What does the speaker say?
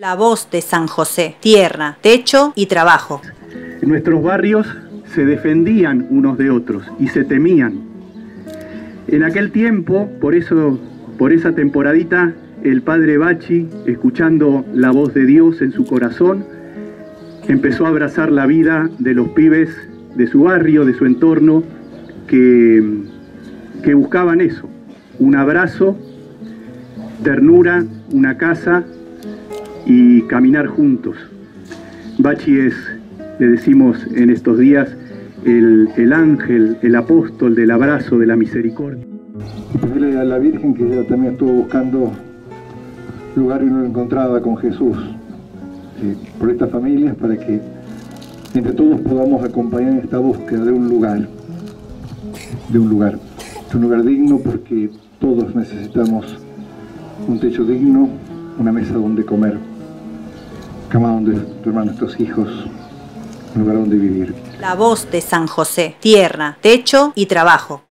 La voz de San José, tierra, techo y trabajo. Nuestros barrios se defendían unos de otros y se temían. En aquel tiempo, por eso, por esa temporadita, el padre Bachi, escuchando la voz de Dios en su corazón, empezó a abrazar la vida de los pibes de su barrio, de su entorno, que, que buscaban eso, un abrazo, ternura, una casa y caminar juntos. Bachi es, le decimos en estos días, el, el, ángel, el apóstol del abrazo, de la misericordia. A la Virgen que ella también estuvo buscando lugar y no lo encontraba con Jesús, eh, por estas familias, para que entre todos podamos acompañar esta búsqueda de un lugar, de un lugar, de un lugar digno porque todos necesitamos un techo digno, una mesa donde comer, cama donde duerman nuestros hijos, lugar donde vivir. La voz de San José, tierra, techo y trabajo.